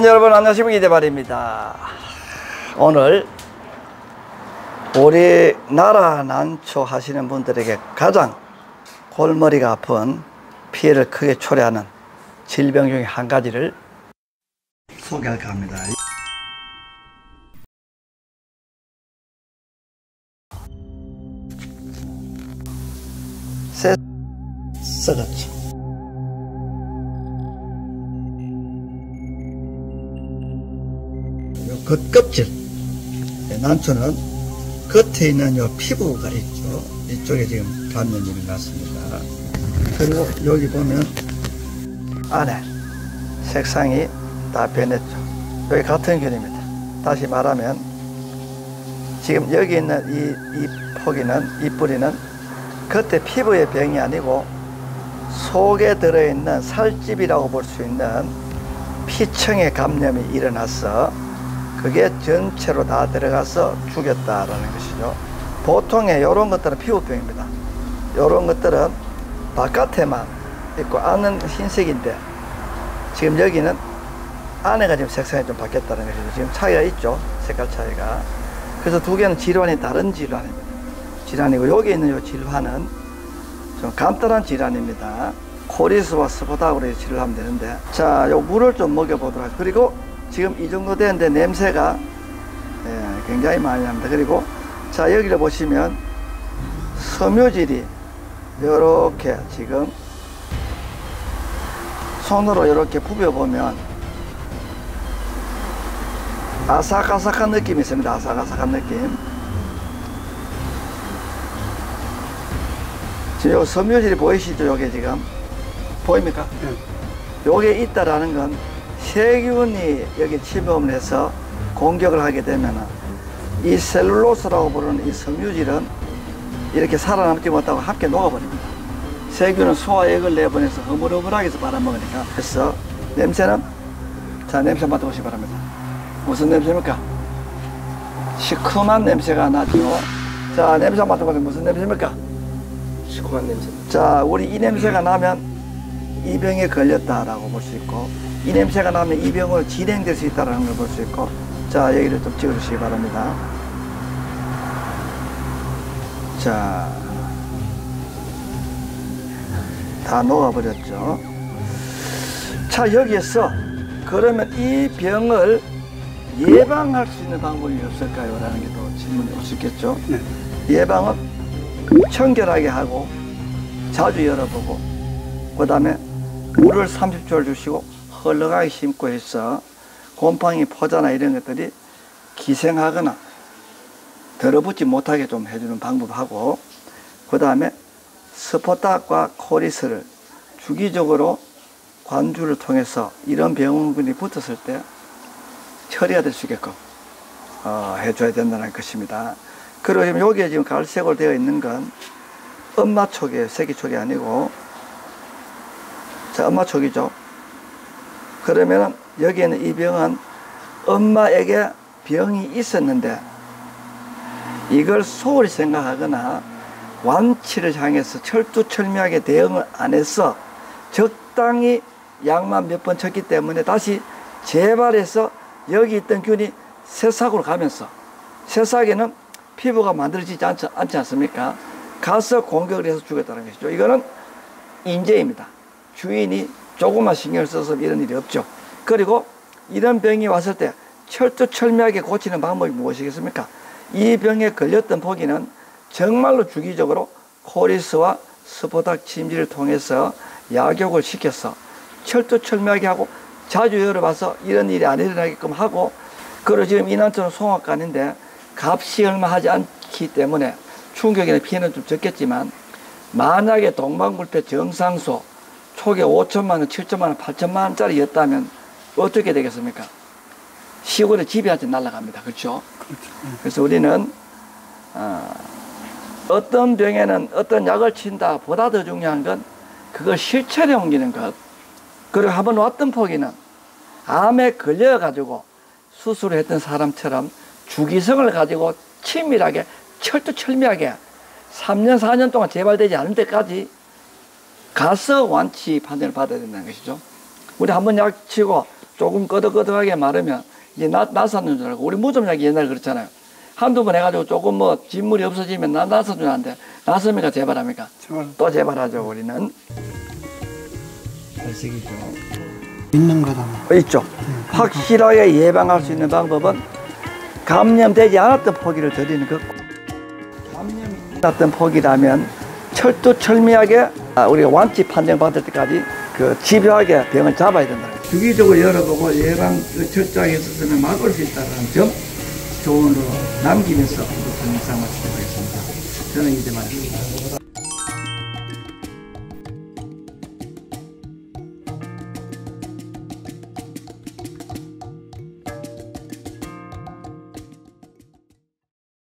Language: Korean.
네, 여러분 안녕하십니까 이대발입니다. 오늘 우리나라 난초 하시는 분들에게 가장 골머리가 아픈 피해를 크게 초래하는 질병 중에 한 가지를 소개할까 합니다. 새 썩었죠. 요 겉껍질 난초는 겉에 있는 요 피부가 있죠. 이쪽에 지금 감염이 났습니다. 그리고 여기 보면 안에 색상이 다 변했죠. 여기 같은 균입니다. 다시 말하면 지금 여기 있는 이, 이 포기는 이 뿌리는 겉에 피부의 병이 아니고 속에 들어있는 살집이라고 볼 수 있는 피청의 감염이 일어나서 그게 전체로 다 들어가서 죽였다라는 것이죠. 보통의 이런 것들은 피부병입니다. 이런 것들은 바깥에만 있고 안은 흰색인데 지금 여기는 안에가 지금 색상이 좀 바뀌었다는 것이죠. 지금 차이가 있죠. 색깔 차이가. 그래서 두 개는 질환이 다른 질환입니다. 질환이고 여기 있는 이 질환은 좀 간단한 질환입니다. 코리스와 스포닥으로 치료하면 되는데 자, 요 물을 좀 먹여보도록 하죠. 그리고 지금 이 정도 되는데 냄새가 예, 굉장히 많이 납니다. 그리고 자 여기를 보시면 섬유질이 이렇게 지금 손으로 이렇게 부벼보면 아삭아삭한 느낌이 있습니다. 아삭아삭한 느낌. 지금 요 섬유질이 보이시죠? 요게 지금 보입니까? 요게 있다라는 건 세균이 여기 침범을 해서 공격을 하게 되면 이 셀룰로스라고 부르는 이 섬유질은 이렇게 살아남지 못하고 함께 녹아버립니다. 세균은 소화액을 내보내서 허물허물하게 해서 빨아먹으니까 그래서 냄새는 자 냄새 맡아보시기 바랍니다. 무슨 냄새입니까? 시큼한 냄새가 나죠. 자 냄새 맡아보세요. 무슨 냄새입니까? 시큼한 냄새. 자 우리 이 냄새가 나면 이 병에 걸렸다라고 볼 수 있고 이 냄새가 나면 이 병으로 진행될 수 있다는 걸 볼 수 있고 자 여기를 좀 찍어주시기 바랍니다 자다 녹아버렸죠 자 여기에서 그러면 이 병을 예방할 수 있는 방법이 없을까요? 라는 게 또 질문이 올 수 있겠죠 네. 예방은 청결하게 하고 자주 열어보고 그 다음에 물을 30초를 주시고 헐렁하게 심고 해서 곰팡이 포자나 이런 것들이 기생하거나 들어붙지 못하게 좀 해주는 방법하고 그 다음에 스포탁과 코리스를 주기적으로 관주를 통해서 이런 병원군이 붙었을 때 처리가 될수 있게끔 어, 해줘야 된다는 것입니다. 그리고 지금 여기에 지금 갈색으로 되어 있는 건 엄마 촉이에요. 새끼 촉이 아니고 자, 엄마 촉이죠. 그러면 여기에는 이 병은 엄마에게 병이 있었는데 이걸 소홀히 생각하거나 완치를 향해서 철두철미하게 대응을 안 해서 적당히 약만 몇 번 쳤기 때문에 다시 재발해서 여기 있던 균이 새싹으로 가면서 새싹에는 피부가 만들어지지 않지, 않지 않습니까? 가서 공격을 해서 죽였다는 것이죠. 이거는 인재입니다. 주인이 조금만 신경을 써서 이런 일이 없죠. 그리고 이런 병이 왔을 때 철두철미하게 고치는 방법이 무엇이겠습니까? 이 병에 걸렸던 포기는 정말로 주기적으로 코리스와 스포닥 침지를 통해서 약욕을 시켜서 철두철미하게 하고 자주 열어봐서 이런 일이 안 일어나게끔 하고 그리고 지금 이난처럼 송악간인데 값이 얼마 하지 않기 때문에 충격이나 피해는 좀 적겠지만 만약에 동방불패 정상소 초기 5천만 원, 7천만 원, 8천만 원짜리였다면 어떻게 되겠습니까? 시골에 집이 한채 날아갑니다. 그렇죠? 그래서 우리는 어, 어떤 병에는 어떤 약을 친다 보다 더 중요한 건 그걸 실천에 옮기는 것. 그리고 한번 왔던 포기는 암에 걸려가지고 수술을 했던 사람처럼 주기성을 가지고 치밀하게 철두철미하게 3년, 4년 동안 재발되지 않을 때까지 가서 완치 판정을 받아야 된다는 것이죠. 우리 한번 약 치고 조금 끄덕끄덕하게 마르면 이게 나, 나섰는 줄 알고 우리 무좀약이 옛날에 그렇잖아요. 한두 번 해가지고 조금 뭐 진물이 없어지면 나, 나서 줄 아는데 나섭니까 재발합니까? 또 재발하죠 우리는. 발색이죠. 있는 거다. 있죠. 확실하게 예방할 수 있는 방법은 감염되지 않았던 포기를 드리는 것. 감염이 났던 포기라면 철두철미하게 아, 우리가 완치 판정 받을 때까지 그 집요하게 병을 잡아야 된다. 주기적으로 열어보고 예방 그 철저하게 있어서는 막을 수 있다는 점 조언으로 남기면서 오늘 영상 마치도록 하겠습니다. 저는 이제 말했습니다.